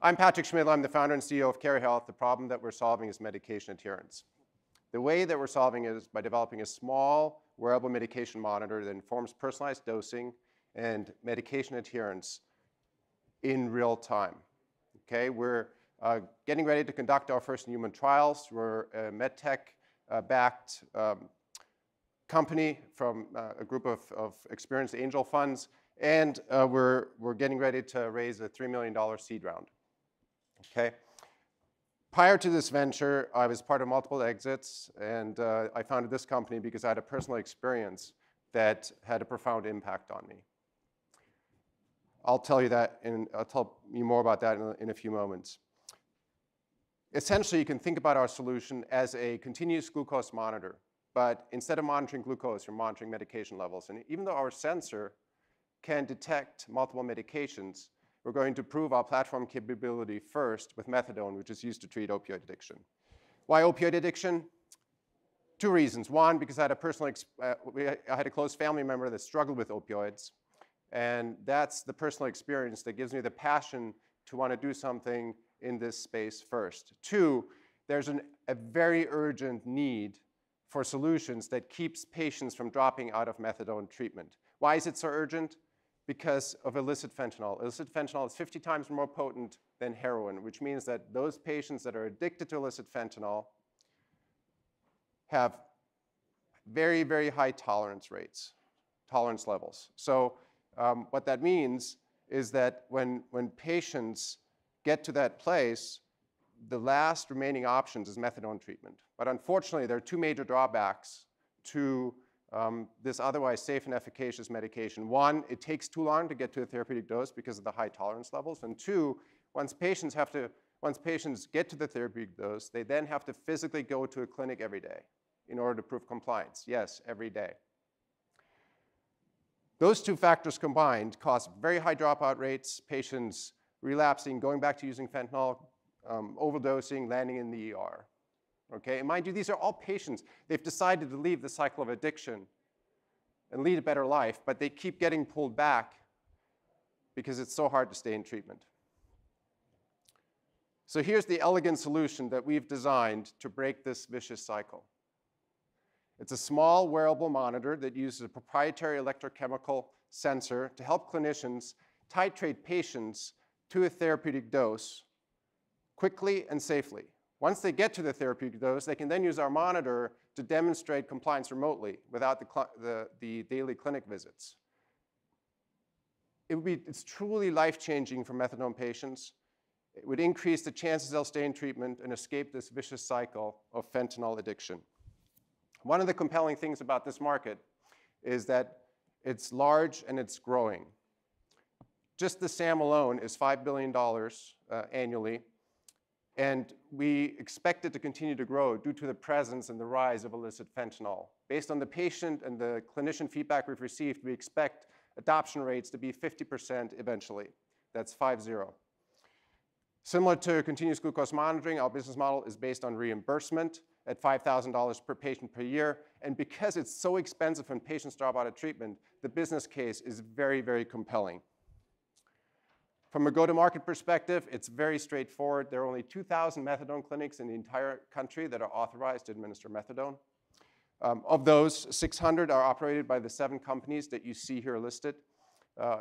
I'm Patrik Schmidle. I'm the founder and CEO of CARI Health. The problem that we're solving is medication adherence. The way that we're solving it is by developing a small wearable medication monitor that informs personalized dosing and medication adherence in real time. Okay, we're uh, getting ready to conduct our first human trials. We're a medtech-backed uh, um, company from uh, a group of, of, experienced angel funds, and uh, we're, we're getting ready to raise a $3 million seed round. Okay. Prior to this venture, I was part of multiple exits, and uh, I founded this company because I had a personal experience that had a profound impact on me. I'll tell you that, and I'll tell you more about that in a, in a few moments. Essentially, you can think about our solution as a continuous glucose monitor, but instead of monitoring glucose, you're monitoring medication levels. And even though our sensor can detect multiple medications, we're going to prove our platform capability first with methadone, which is used to treat opioid addiction. Why opioid addiction? Two reasons. One, because I had a personal, uh, I had a close family member that struggled with opioids. And that's the personal experience that gives me the passion to want to do something in this space first. Two, there's an, a very urgent need for solutions that keeps patients from dropping out of methadone treatment. Why is it so urgent? Because of illicit fentanyl. Illicit fentanyl is 50 times more potent than heroin, which means that those patients that are addicted to illicit fentanyl have very, very high tolerance rates, tolerance levels. So um, what that means is that when, when patients get to that place, the last remaining options is methadone treatment. But unfortunately, there are two major drawbacks to um, this otherwise safe and efficacious medication. One, it takes too long to get to a therapeutic dose because of the high tolerance levels. And two, once patients have to, once patients get to the therapeutic dose, they then have to physically go to a clinic every day in order to prove compliance. Yes, every day. Those two factors combined cause very high dropout rates, patients relapsing, going back to using fentanyl, um, overdosing, landing in the ER. Okay, and mind you, these are all patients. They've decided to leave the cycle of addiction and lead a better life, but they keep getting pulled back because it's so hard to stay in treatment. So here's the elegant solution that we've designed to break this vicious cycle. It's a small wearable monitor that uses a proprietary electrochemical sensor to help clinicians titrate patients to a therapeutic dose quickly and safely. Once they get to the therapeutic dose, they can then use our monitor to demonstrate compliance remotely without the, the, the daily clinic visits. It would be, it's truly life-changing for methadone patients. It would increase the chances they'll stay in treatment and escape this vicious cycle of fentanyl addiction. One of the compelling things about this market is that it's large and it's growing. Just the SAM alone is $5 billion uh, annually, and we expect it to continue to grow due to the presence and the rise of illicit fentanyl. Based on the patient and the clinician feedback we've received, we expect adoption rates to be 50% eventually. That's 5-0. Similar to continuous glucose monitoring, our business model is based on reimbursement at $5,000 per patient per year. And because it's so expensive when patients drop out of treatment, the business case is very, very compelling. From a go-to-market perspective, it's very straightforward. There are only 2,000 methadone clinics in the entire country that are authorized to administer methadone. Um, of those, 600 are operated by the seven companies that you see here listed. Uh,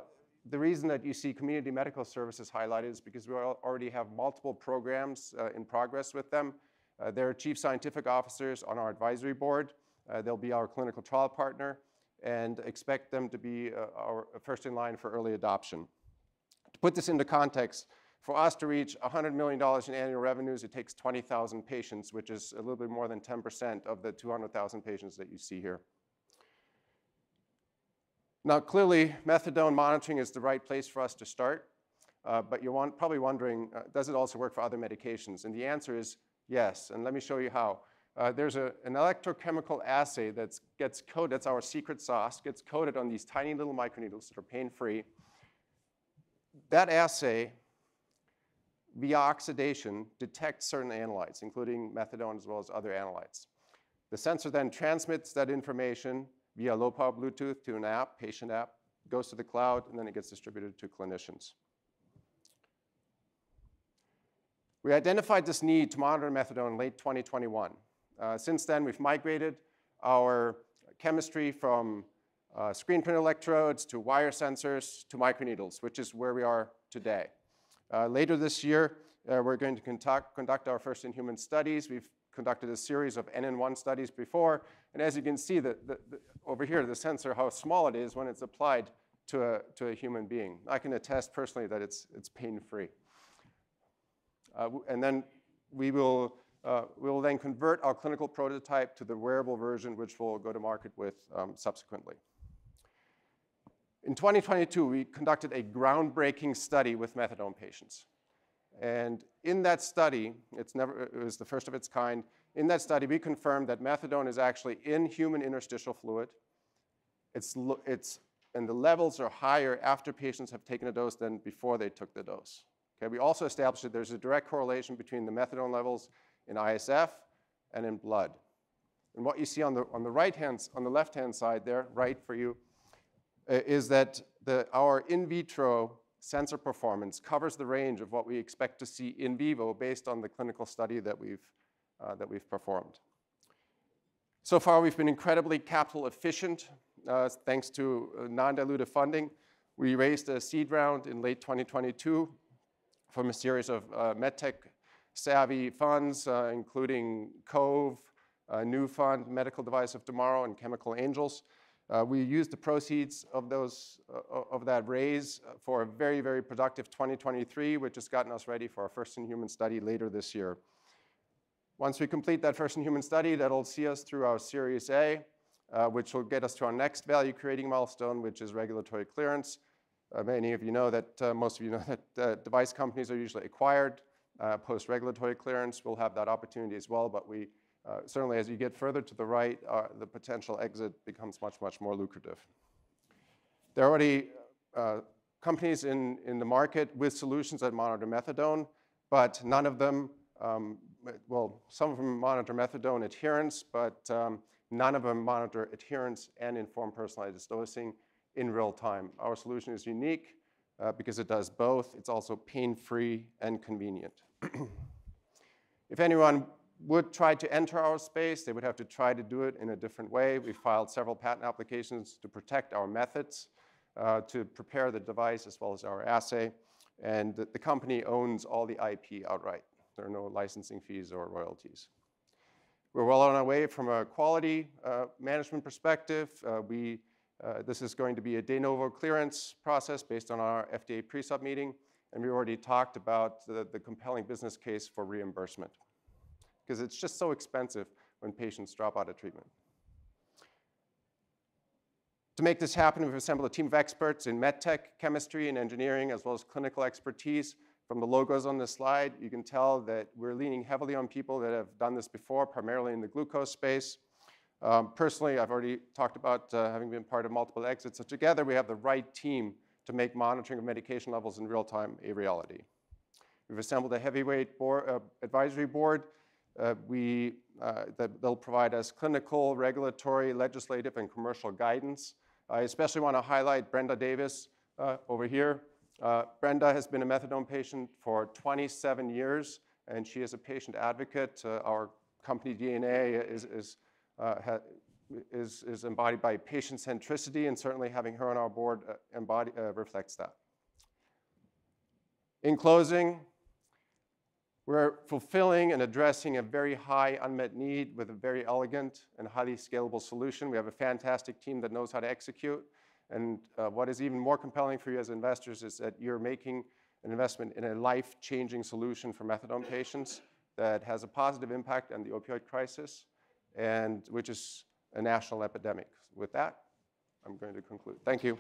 the reason that you see community medical services highlighted is because we already have multiple programs uh, in progress with them. Uh, they're chief scientific officers on our advisory board. Uh, they'll be our clinical trial partner and expect them to be uh, our first in line for early adoption. To put this into context, for us to reach $100 million in annual revenues, it takes 20,000 patients, which is a little bit more than 10% of the 200,000 patients that you see here. Now, clearly, methadone monitoring is the right place for us to start, uh, but you're want, probably wondering, uh, does it also work for other medications? And the answer is Yes, and let me show you how. Uh, there's a, an electrochemical assay that gets coded, that's our secret sauce, gets coded on these tiny little microneedles that are pain-free. That assay, via oxidation, detects certain analytes, including methadone as well as other analytes. The sensor then transmits that information via low-power Bluetooth to an app, patient app, goes to the cloud, and then it gets distributed to clinicians. We identified this need to monitor methadone in late 2021. Uh, since then, we've migrated our chemistry from uh, screen print electrodes to wire sensors to microneedles, which is where we are today. Uh, later this year, uh, we're going to conduct, conduct our first in-human studies. We've conducted a series of N-of-1 studies before, and as you can see the, the, the, over here, the sensor, how small it is when it's applied to a, to a human being. I can attest personally that it's, it's pain-free. Uh, and then we will, uh, we will then convert our clinical prototype to the wearable version, which we'll go to market with um, subsequently. In 2022, we conducted a groundbreaking study with methadone patients. And in that study, it's never, it was the first of its kind. In that study, we confirmed that methadone is actually in human interstitial fluid. It's, it's, and the levels are higher after patients have taken a dose than before they took the dose. Okay, we also established that there's a direct correlation between the methadone levels in ISF and in blood. And what you see on the, on the right hand, on the left hand side there, right for you, is that the, our in vitro sensor performance covers the range of what we expect to see in vivo based on the clinical study that we've, uh, that we've performed. So far, we've been incredibly capital efficient uh, thanks to uh, non-dilutive funding. We raised a seed round in late 2022 from a series of uh, medtech savvy funds, uh, including Cove, uh, New Fund, Medical Device of Tomorrow, and Chemical Angels. Uh, we used the proceeds of, those, uh, of that raise for a very, very productive 2023, which has gotten us ready for our first in-human study later this year. Once we complete that first in-human study, that'll see us through our Series A, uh, which will get us to our next value-creating milestone, which is regulatory clearance. Uh, many of you know that, uh, most of you know that uh, device companies are usually acquired post-regulatory clearance. We'll have that opportunity as well, but we uh, certainly as you get further to the right, uh, the potential exit becomes much, much more lucrative. There are already uh, companies in, in the market with solutions that monitor methadone, but none of them, um, well, some of them monitor methadone adherence, but um, none of them monitor adherence and inform personalized dosing in real time. Our solution is unique uh, because it does both. It's also pain-free and convenient. if anyone would try to enter our space, they would have to try to do it in a different way. We filed several patent applications to protect our methods, uh, to prepare the device as well as our assay. And the, the, company owns all the IP outright. There are no licensing fees or royalties. We're well on our way from a quality uh, management perspective. Uh, we, uh, this is going to be a de novo clearance process based on our FDA pre-sub meeting. And we already talked about the, the compelling business case for reimbursement because it's just so expensive when patients drop out of treatment. To make this happen, we've assembled a team of experts in medtech, chemistry, and engineering, as well as clinical expertise. From the logos on this slide, you can tell that we're leaning heavily on people that have done this before, primarily in the glucose space. Um, personally, I've already talked about uh, having been part of multiple exits. So together, we have the right team to make monitoring of medication levels in real time a reality. We've assembled a heavyweight board, uh, advisory board we, uh, that they'll provide us clinical, regulatory, legislative, and commercial guidance. I especially want to highlight Brenda Davis uh, over here. Uh, Brenda has been a methadone patient for 27 years, and she is a patient advocate. Uh, our company DNA is, is, uh, is, is, embodied by patient centricity, and certainly having her on our board embody, reflects that. In closing, we're fulfilling and addressing a very high unmet need with a very elegant and highly scalable solution. We have a fantastic team that knows how to execute. And uh, what is even more compelling for you as investors is that you're making an investment in a life-changing solution for methadone patients that has a positive impact on the opioid crisis, and which is a national epidemic. With that, I'm going to conclude. Thank you.